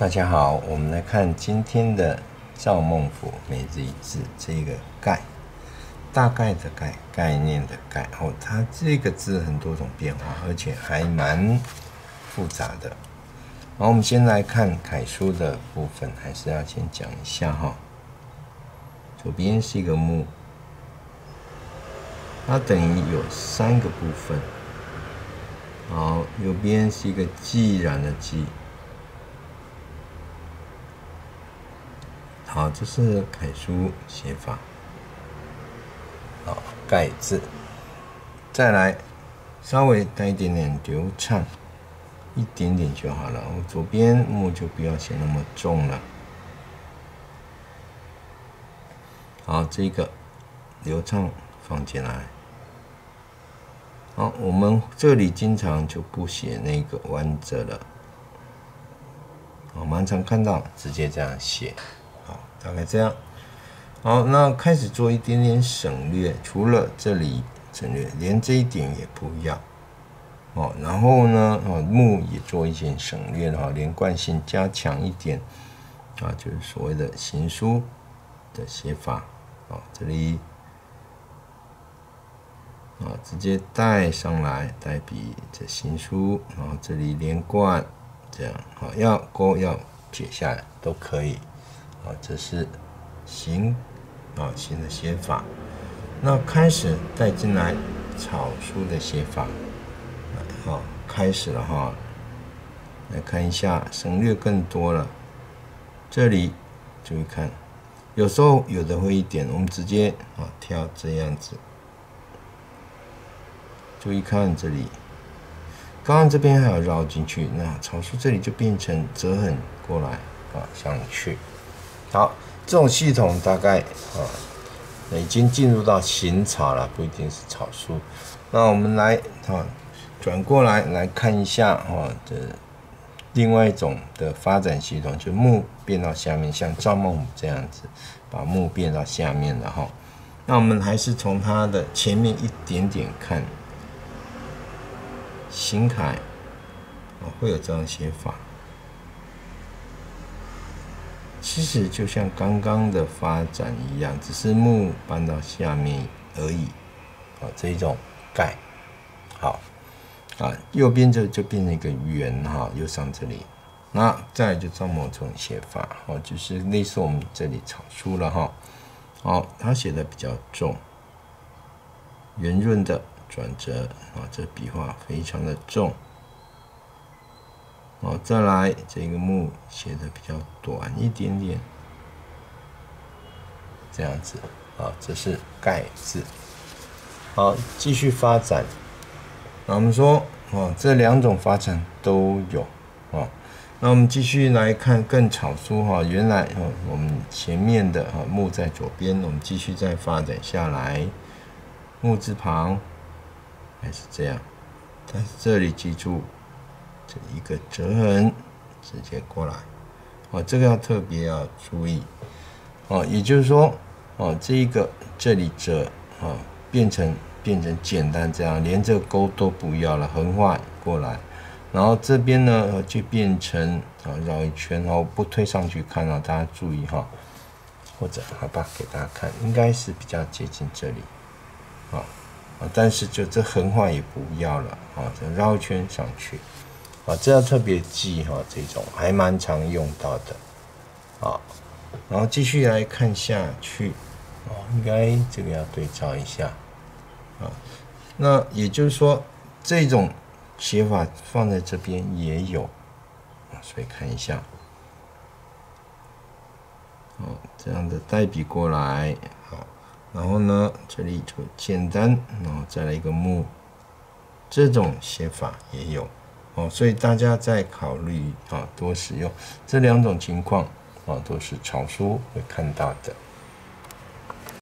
大家好，我们来看今天的赵孟俯每日一字这个“概”，大概的“概”，概念的“概”。哦，它这个字很多种变化，而且还蛮复杂的。好，我们先来看楷书的部分，还是要先讲一下哈。左边是一个木，它等于有三个部分。好，右边是一个既然的既。好，这是楷书写法。好，盖字。再来，稍微带一点点流畅，一点点就好了。我左边木就不要写那么重了。好，这个流畅放进来。好，我们这里经常就不写那个弯折了。我蛮常看到直接这样写。大概这样，好，那开始做一点点省略，除了这里省略，连这一点也不要，哦，然后呢，哦，木也做一些省略哈，连贯性加强一点，啊，就是所谓的行书的写法，啊，这里，啊，直接带上来，带笔这行书，然后这里连贯，这样，好，要勾要撇下来都可以。啊，这是行啊，行的写法。那开始带进来草书的写法，好，开始了哈。来看一下，省略更多了。这里注意看，有时候有的会一点，我们直接啊挑这样子。注意看这里，刚刚这边还要绕进去，那草书这里就变成折痕过来啊上去。好，这种系统大概啊，已经进入到行草了，不一定是草书。那我们来啊，转过来来看一下啊这另外一种的发展系统，就木变到下面，像赵孟这样子，把木变到下面了哈。那我们还是从它的前面一点点看，行楷啊会有这样写法。其实就像刚刚的发展一样，只是木搬到下面而已。啊，这一种盖，好，啊，右边这就变成一个圆哈，右上这里。那再就赵某种写法，哦，就是类似我们这里草书了哈。好，他写的比较重，圆润的转折啊，这笔画非常的重。好，再来这个木写的比较短一点点，这样子，啊，这是盖字。好，继续发展。那我们说，哦，这两种发展都有，啊，那我们继续来看更草书哈。原来，哦，我们前面的哈木在左边，我们继续再发展下来，木字旁还是这样，但是这里记住。这一个折痕直接过来，哦，这个要特别要注意，哦，也就是说，哦，这一个这里折，啊，变成变成简单这样，连这个钩都不要了，横画过来，然后这边呢就变成啊绕一圈，然后不推上去看啊，大家注意哈，或者好吧，给大家看，应该是比较接近这里，啊啊，但是就这横画也不要了，啊，这绕一圈上去。啊，这要特别记哈，这种还蛮常用到的，啊，然后继续来看下去，哦，应该这个要对照一下，啊，那也就是说，这种写法放在这边也有，啊，所以看一下，哦，这样的代笔过来，好，然后呢，这里就简单，然后再来一个木，这种写法也有。哦，所以大家在考虑啊，多使用这两种情况啊，都是草书会看到的。